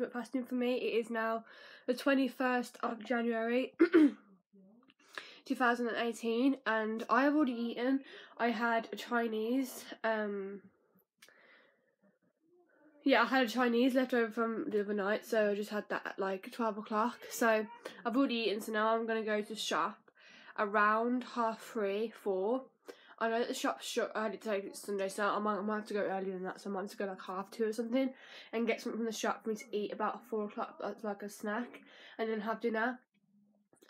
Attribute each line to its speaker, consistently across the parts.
Speaker 1: intermittent fasting for me. It is now the 21st of January 2018, and I have already eaten. I had a Chinese, um, yeah, I had a Chinese left over from the other night, so I just had that at like 12 o'clock. So I've already eaten, so now I'm gonna go to shop around half three, four. I know that the shop's shut early today it's Sunday, so I might, I might have to go earlier than that. So I might have to go like half two or something and get something from the shop for me to eat about four o'clock as like a snack, and then have dinner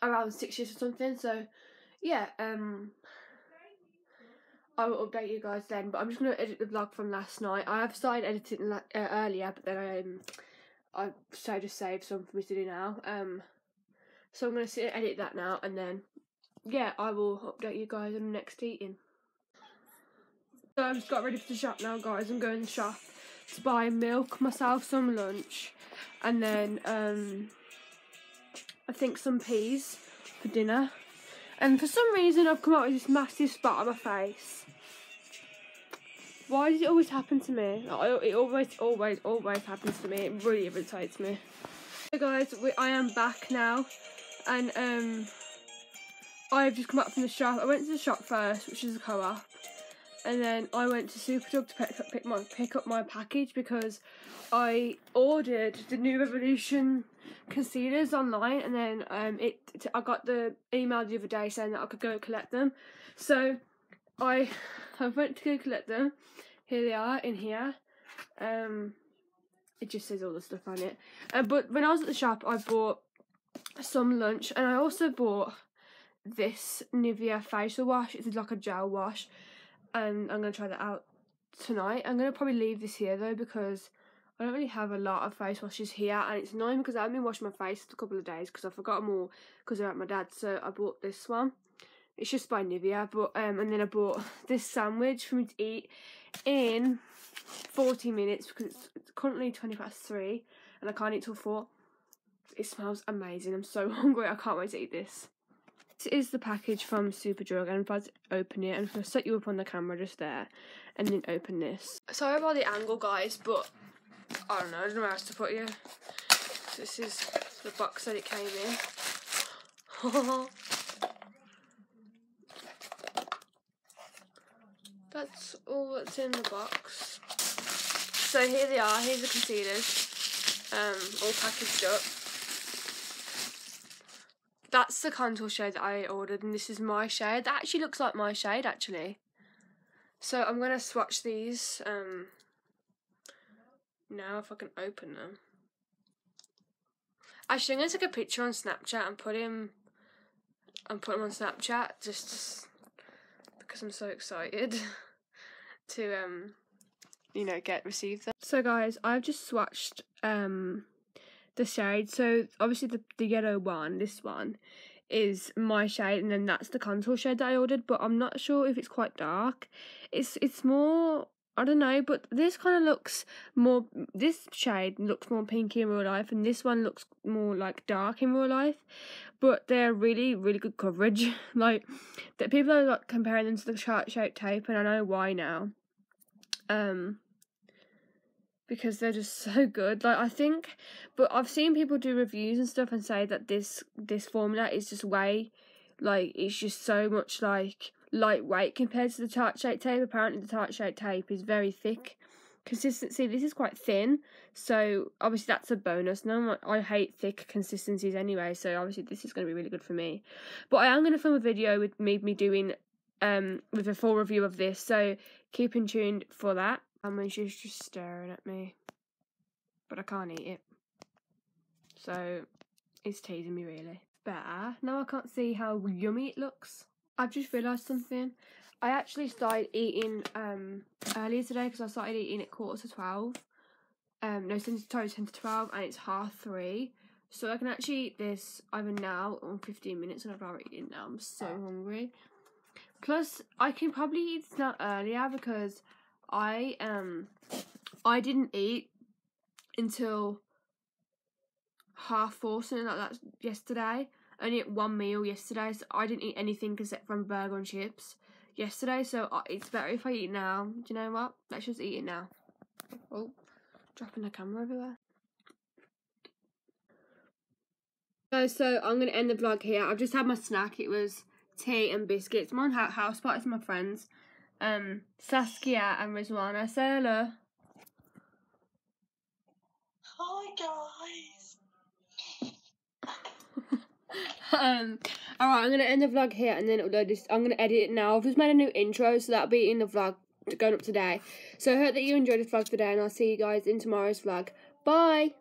Speaker 1: around six-ish or something. So yeah, um, I will update you guys then. But I'm just gonna edit the vlog from last night. I have started editing uh, earlier, but then I um, I so just saved some for me to do now. Um, so I'm gonna sit and edit that now, and then yeah, I will update you guys on the next eating. So I've just got ready for the shop now, guys. I'm going to the shop to buy milk, myself some lunch, and then um, I think some peas for dinner. And for some reason, I've come out with this massive spot on my face. Why does it always happen to me? It always, always, always happens to me. It really irritates me. So guys, we, I am back now, and um, I've just come up from the shop. I went to the shop first, which is a co-op, and then I went to Superdrug to pick up, pick my pick up my package because I ordered the New Revolution concealers online, and then um it I got the email the other day saying that I could go collect them. So I I went to go collect them. Here they are in here. Um, it just says all the stuff on it. Uh, but when I was at the shop, I bought some lunch, and I also bought this Nivea facial wash. It's like a gel wash, and I'm gonna try that out tonight. I'm gonna probably leave this here though because I don't really have a lot of face washes here, and it's annoying because I haven't been washing my face for a couple of days because I forgot them all because they're at my dad's. So I bought this one. It's just by Nivea, but um, and then I bought this sandwich for me to eat in 40 minutes because it's, it's currently 20 past three, and I can't eat till four. It smells amazing. I'm so hungry. I can't wait to eat this. This is the package from Superdrug, and if I open it, I'm to set you up on the camera just there, and then open this. Sorry about the angle, guys, but I don't know. I don't know where else to put you. This is the box that it came in. that's all that's in the box. So here they are. Here's the concealers, um, all packaged up that's the contour shade that I ordered, and this is my shade. That actually looks like my shade, actually. So I'm gonna swatch these. Um, now if I can open them. Actually, I'm gonna take a picture on Snapchat and put him and put him on Snapchat just because I'm so excited to um, you know, get received them. So guys, I've just swatched um the shade. So obviously the, the yellow one, this one, is my shade and then that's the contour shade that I ordered, but I'm not sure if it's quite dark. It's it's more I don't know, but this kind of looks more this shade looks more pinky in real life and this one looks more like dark in real life. But they're really, really good coverage. like that people are like comparing them to the Tarte shaped tape and I know why now. Um because they're just so good. Like I think, but I've seen people do reviews and stuff and say that this this formula is just way, like it's just so much like lightweight compared to the Tarte shape tape. Apparently, the Tarte shape tape is very thick consistency. This is quite thin, so obviously that's a bonus. No, I hate thick consistencies anyway, so obviously this is going to be really good for me. But I am going to film a video with me me doing um with a full review of this, so keep in tuned for that. And when she's just staring at me, but I can't eat it, so it's teasing me really. Better now I can't see how yummy it looks. I've just realised something. I actually started eating um earlier today because I started eating at quarter to twelve. Um, no, since sorry, ten to twelve, and it's half three. So I can actually eat this either now or in fifteen minutes, and I've already eaten now. I'm so hungry. Plus, I can probably eat this now earlier because I um I didn't eat until half four, something like that yesterday. I only ate one meal yesterday, so I didn't eat anything except from burger and chips yesterday, so it's better if I eat now. Do you know what? Let's just eat it now. Oh, dropping the camera everywhere. So, so I'm gonna end the vlog here. I've just had my snack. It was tea and biscuits. On house party with my friends. Um, Saskia and Rizwana. Say hello.
Speaker 2: Hi guys.
Speaker 1: um, alright, I'm gonna end the vlog here and then upload this. I'm gonna edit it now. I've just made a new intro, so that'll be in the vlog going up today. So I hope that you enjoyed this vlog today, and I'll see you guys in tomorrow's vlog. Bye.